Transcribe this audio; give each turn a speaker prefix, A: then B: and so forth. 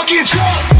A: fucking truck.